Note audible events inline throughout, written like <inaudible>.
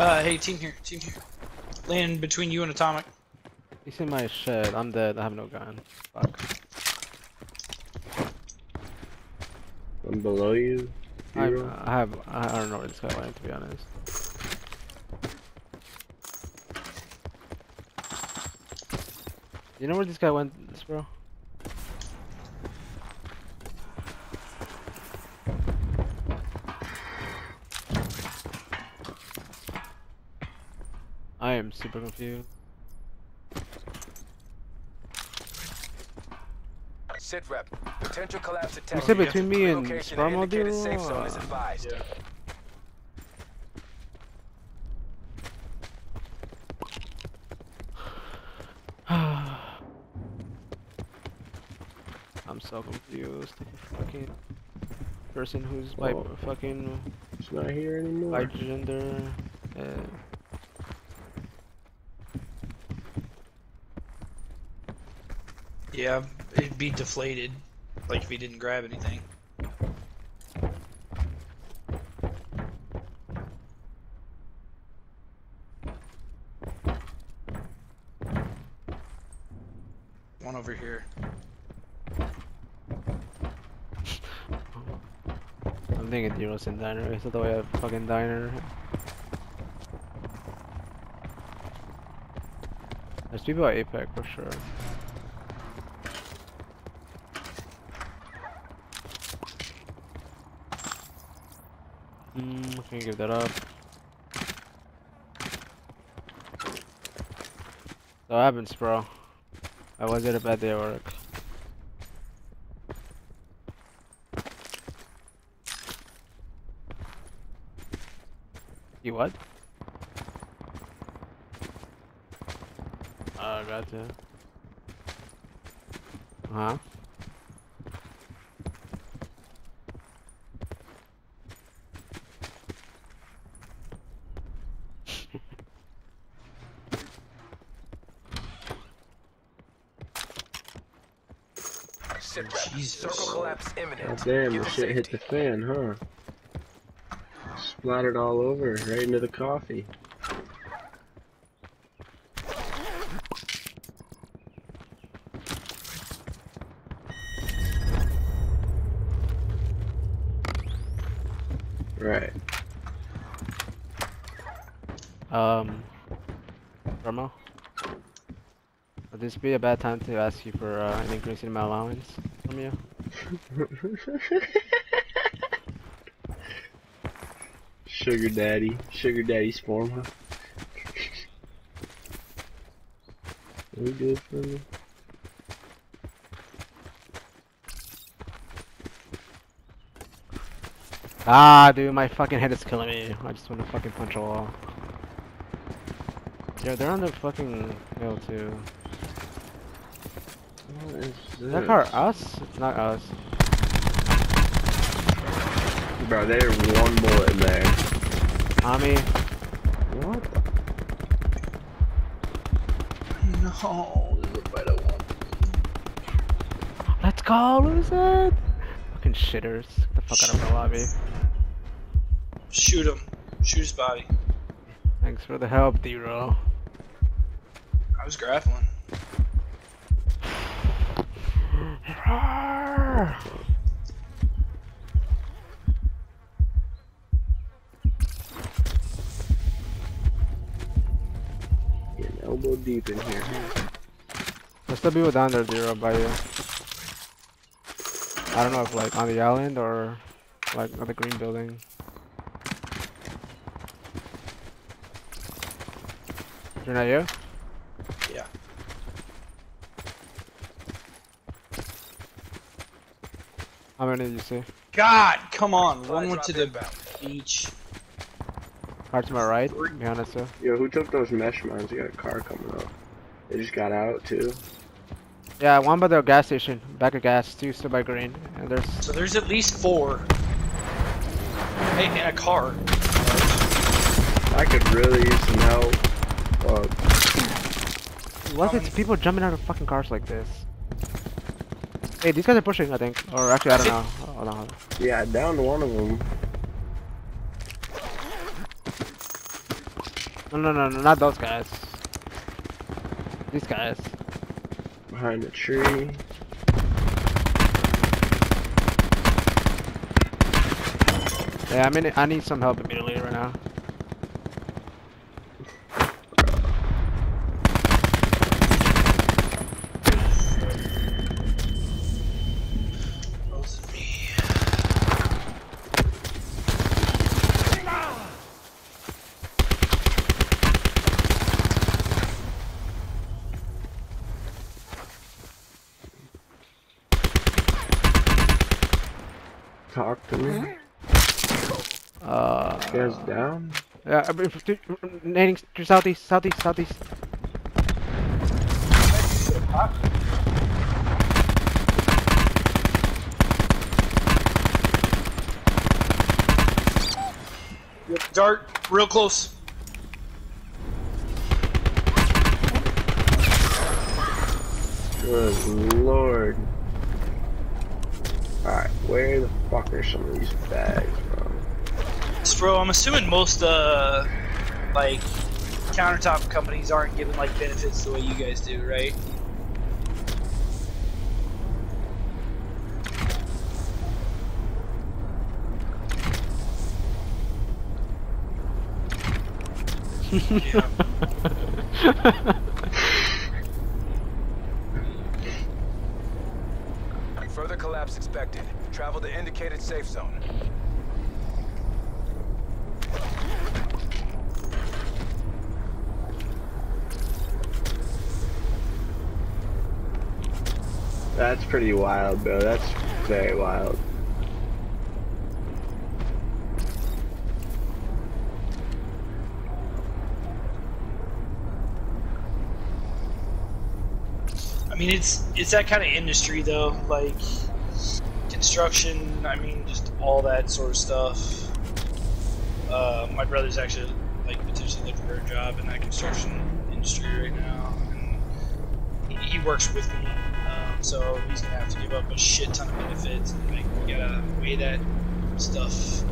Uh, hey, team here, team here. Land between you and Atomic. He's in my shed. I'm dead. I have no gun. Fuck. I'm below you. I, Hero. I have. I I don't know where this guy went to be honest. You know where this guy went, bro? I am super confused. Sit rep. Potential collapse You detected. said between me and Location dude? safe zone is Uh, advised. <sighs> I'm so confused. Fucking person who's by Oh. fucking It's not here anymore. by gender. Uh, Yeah, it'd be deflated, like if he didn't grab anything. One over here. I'm thinking Deros in diner. Is that the way a fucking diner? There's people at APEC for sure. You give that up? So what happens, bro? I was it a bad day at work? You what? Oh, gotcha. Huh? Sit rep. Jesus. Circle collapse imminent. God damn, Get the shit hit the fan, huh? Splattered all over, right into the coffee. Right. Um, Ramo? Would this be a bad time to ask you for uh, an increase in my allowance from you? Sugar daddy. Sugar daddy form, huh? we good for me? Ah, dude, my fucking head is killing me. I just want to fucking punch a wall. Yeah, they're on the fucking hill too. What is Is that this? car us? It's not us. Bro, there's one bullet in there. Tommy, What? No, this is a better one. let's go, lose it! Fucking shitters. Get the fuck out of my lobby. Shoot him. Shoot his body. Thanks for the help, D-Roll. I was grappling. Getting elbow deep in here. There's still people down there, D-Roll, by you. I don't know if like on the island or like on the green building. You're not you? Yeah. How many did you see? God, come on. One Fly went to the inbound. beach. Hard to my right, behind us too. Yo, who took those mesh mines? You got a car coming up. They just got out too. Yeah, one by the gas station, back of gas, two still by green, and there's So there's at least four. Hey, in a car. I could really use some help. Fuck. what if it's people jumping out of fucking cars like this? Hey, these guys are pushing, I think, or actually I don't know. <laughs> Hold on, hold on. Yeah, down to one of them. No, no, no, no, not those guys. These guys. Behind the tree. Yeah, I mean, I need some help immediately right now. Talk to me. Uh, You guys down? yeah, uh, if- to- nading to southeast, southeast, southeast. Yep, Dart, real close. Good lord. Alright, where the fuck are some of these bags Bro, I'm assuming most uh like countertop companies aren't giving like benefits the way you guys do, right? <laughs> Further collapse expected. Travel to indicated safe zone. That's pretty wild, bro. That's very wild. I mean, it's it's that kind of industry though, like construction. I mean, just all that sort of stuff. Uh, my brother's actually like potentially looking for a job in that construction industry right now, and he, he works with me. So he's gonna have to give up a shit ton of benefits, and like we gotta weigh that stuff.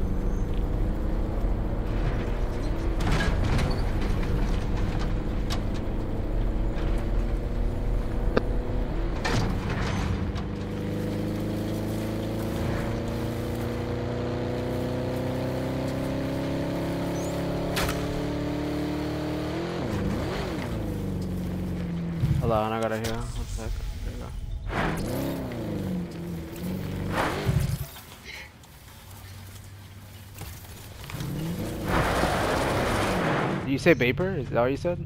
Hold on, I gotta hear. One sec. You say vapor? Is that what you said?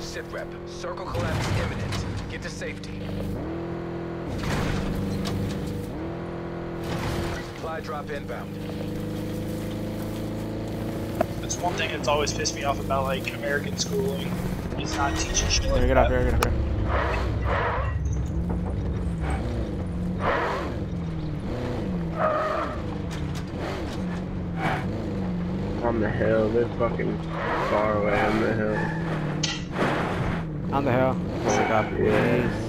Sit rep. Circle collapse imminent. Get to safety. Supply drop inbound. That's one thing that's always pissed me off about like American schooling is not teaching shit like Here, get that. up here, get up here. On the hill, they're fucking far away on the hill. On the hill. Oh my Yeah.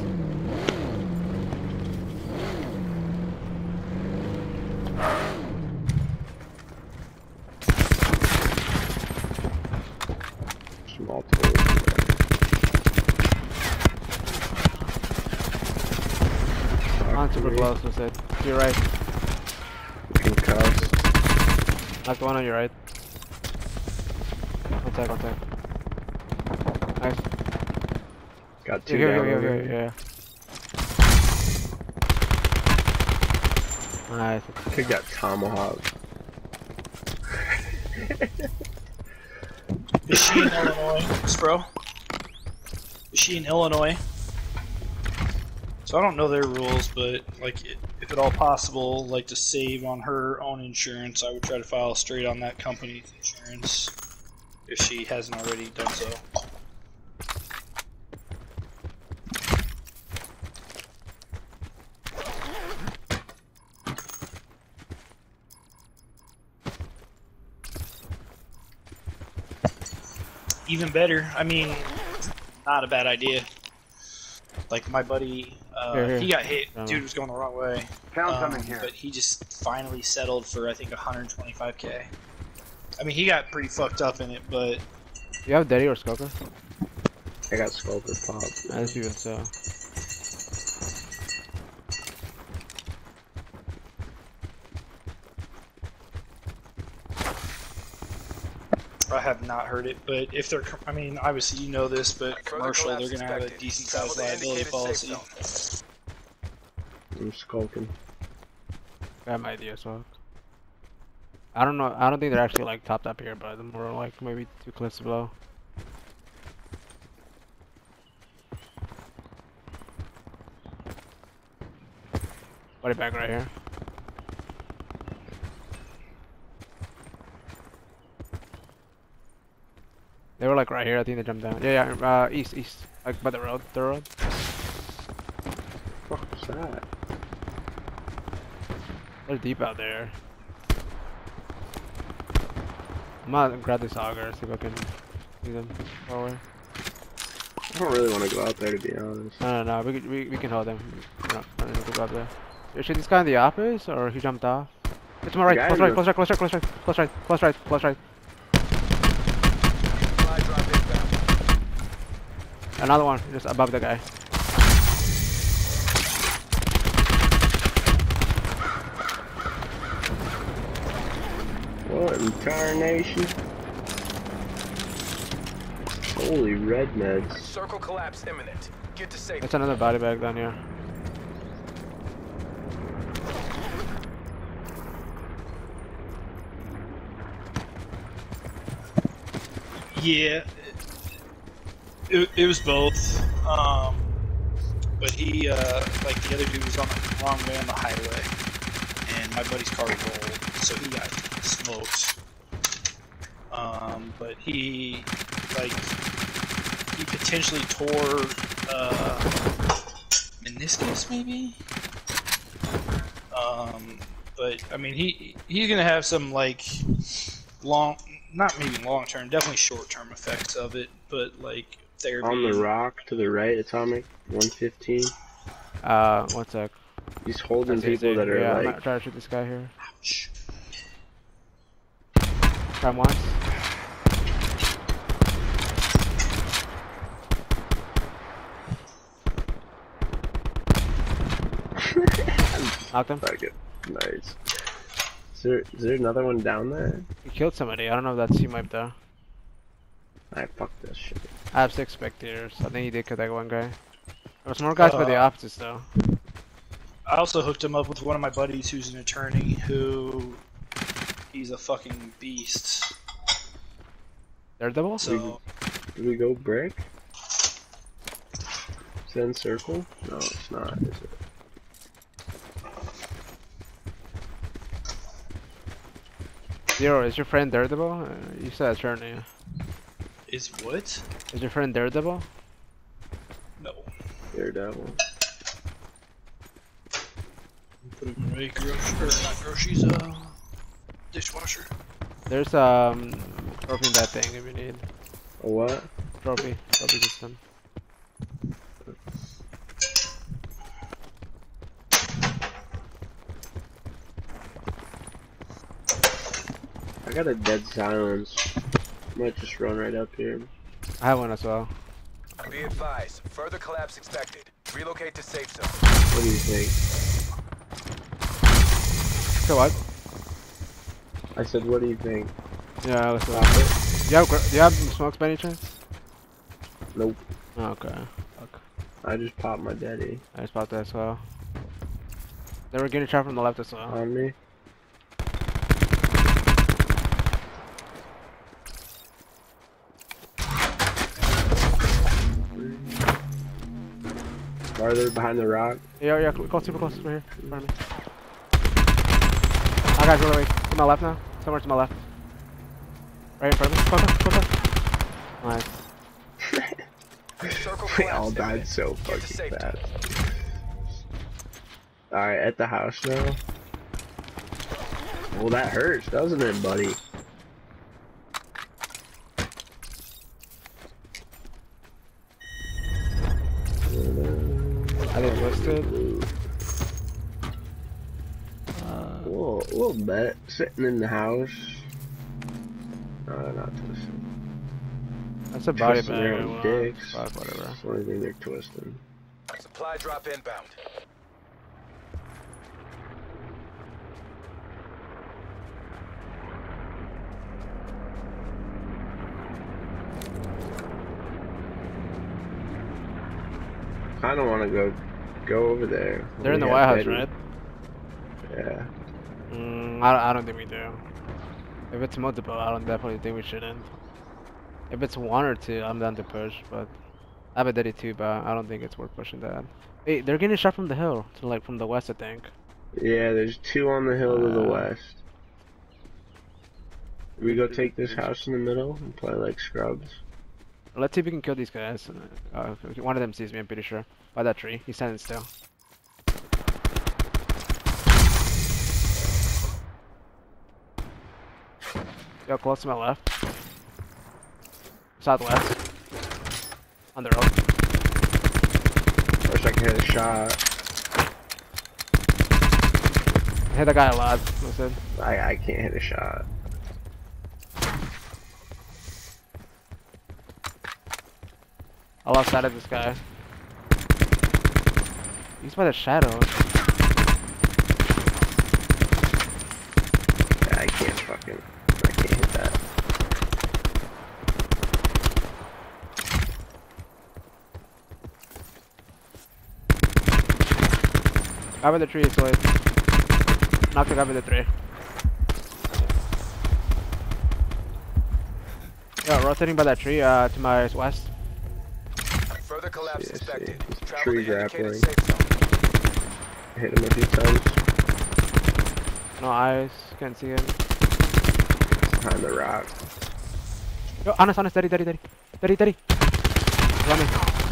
On super close, was it? To your right. Concussed. Knock the one on your right. One sec, one sec. Nice. Got two Here, here, down here, over here, here. here. Nice. Could got tomahawk. Is she in Illinois, bro? Is she in Illinois? So I don't know their rules, but like if at all possible, like to save on her own insurance, I would try to file straight on that company's insurance if she hasn't already done so. Even better. I mean, not a bad idea. Like my buddy uh, Here, here. he got hit. Um, Dude was going the wrong way. Found Um, something here. But he just finally settled for I think 125k. I mean, he got pretty fucked up in it, but You have Daddy or Skulker? I got Skulker Pop. As even so. I have not heard it. But if they're, I mean, obviously you know this, but Further commercial, they're gonna have a decent Travel sized liability indicated safe policy. I'm skulking. I have my idea as well. I don't know. I don't think they're actually like topped up here, but the more like maybe two cliffs below. Put it back right here. They were like right here. I think they jumped down. Yeah, yeah. Uh, east, east, like by the road. The road. What was that? They're deep out there. I'm gonna grab this auger, see if I can see them away. I don't really want to go out there to be honest. No, no, no, we, we, we can hold them. We're not, we're not go up there. Is this guy in the office, or he jumped off? It's to my right, close right, close right, close right, close right, close right, close right, close right. Another one, just above the guy. What in tarnation? Holy red meds. Circle collapse imminent. Get to safety. That's another body bag down here. Yeah, it, it was both. Um, but he, uh, like the other dude was on the wrong way on the highway, and my buddy's car rolled, so he got smoked. Um, but he, like, he potentially tore uh, meniscus, maybe. Um, but I mean, he he's gonna have some like long, not maybe long term, definitely short term effects of it, but like therapy. On the rock to the right, Atomic 115. Uh, one sec. He's holding That's people easy. that are yeah, I'm not trying to shoot this guy here. Ouch. Try him once. <laughs> Knocked him. Nice. Is there, is there another one down there? He killed somebody. I don't know if that's team wipe though. I fuck this shit. I have six spectators. I think he did kill that one guy. There was more guys by the Uh, though. I also hooked him up with one of my buddies who's an attorney who he's a fucking beast. Daredevil? So Do we go brick? Then circle? No, it's not, is it? Zero, is your friend Daredevil? Uh, you said attorney. is what? Is your friend Daredevil? No. Daredevil. Put him in a grocery, or not groceries, uh, dishwasher. There's um trophy in that thing if you need. A what? Trophy. Trophy system. I got a dead silence. Might just run right up here. I have one as well. Be advised. Further collapse expected. Relocate to safe zone. What do you think? So what? I said, what do you think? Yeah, let's go. Do you have do you have smokes by any chance? Nope. Oh, okay. Okay. I just popped my daddy I just popped that as well. They were getting shot from the left as well. on me. Farther behind the rock. Yeah, yeah, cl- close, super close, right here, in front of me. My guy's really weak. To my left now. Somewhere to my left. Right in front of me. Nice. <laughs> we all died so fucking fast. Alright, at the house now. Well, that hurts, doesn't it, buddy? I didn't list it. A little, bit. Sitting in the house. No, not twisted. that's a body Twisting bag. their own dicks. Fuck, whatever. That's the only thing they're twisting. Supply drop inbound. I don't want to go go over there. They're in the We White House, right? Mm, I, I don't think we do. If it's multiple, I don't definitely think we shouldn't. If it's one or two, I'm down to push, but I have a daddy too, but I don't think it's worth pushing that. Hey, they're getting shot from the hill, to like from the west, I think. Yeah, there's two on the hill to the Uh, west. We go take this house in the middle and play like scrubs. Let's see if we can kill these guys. Uh, one of them sees me, I'm pretty sure. By that tree, he's standing still. Yo, close to my left. Southwest. On the road. Wish I could hit a shot. I hit the guy a lot. Listen. I, I can't hit a shot. I lost sight of this guy. He's by the shadows. Yeah, I can't fucking. I can't hit that. Guy by the tree is like. Knock the guy by the tree. Yo, rotating by that tree, uh, to my west. Further collapse See, I see. suspected. He's tree grappling. Hit him a few times. No eyes, can't see him. Behind the rock. Yo, honest, honest, steady, steady, steady. Steady, steady. Running.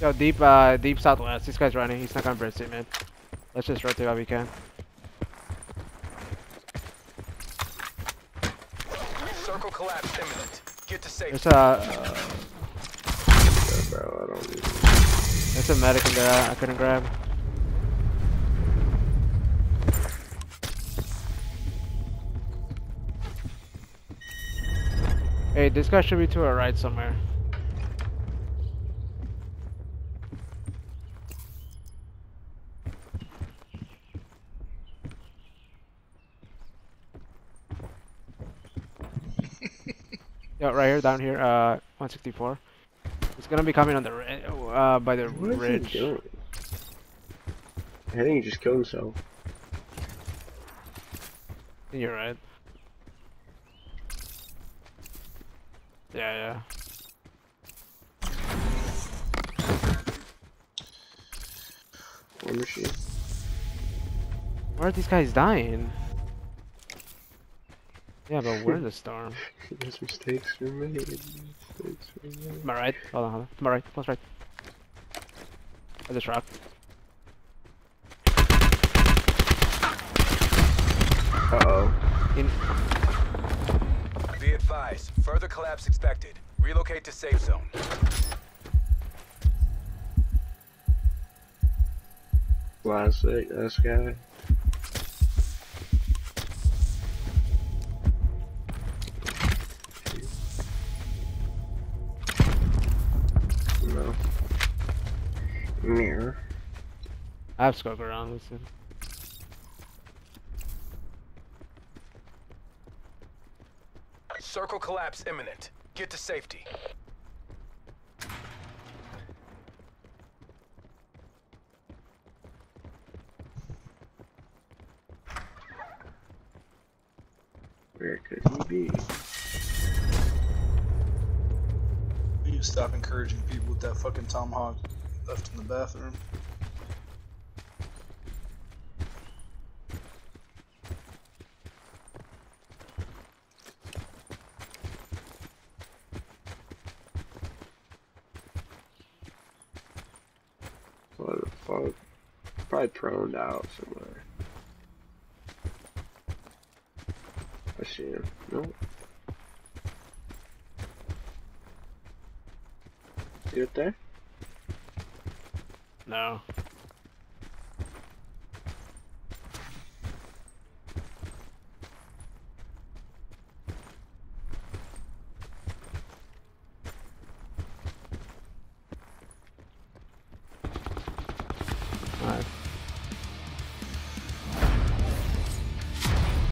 Yo, deep, uh, deep southwest. This guy's running. He's not gonna burst it, man. Let's just rotate while we can. Circle collapse imminent. Get to safety. There's a, uh, bro, I don't. there's a medic in there I couldn't grab. Hey, this guy should be to our right somewhere. Yeah, right here, down here, uh, 164. It's gonna be coming on the ri- uh, by the What ridge. he doing? I think he just killed himself. You're right. Yeah, yeah. One machine. Where are these guys dying? Yeah, but we're in the <laughs> storm. Those mistakes were made. Mistakes were made. To my right. Hold on, hold on. To my right. Close right. By this rock. Uh oh. In. Be advised. Further collapse expected. Relocate to safe zone. Classic, this guy. I have scope around. Listen. Circle collapse imminent. Get to safety. Where could he be? We need to stop encouraging people with that fucking tomahawk left in the bathroom. What the fuck? Probably proned out somewhere. I see him. Nope. You up there? No.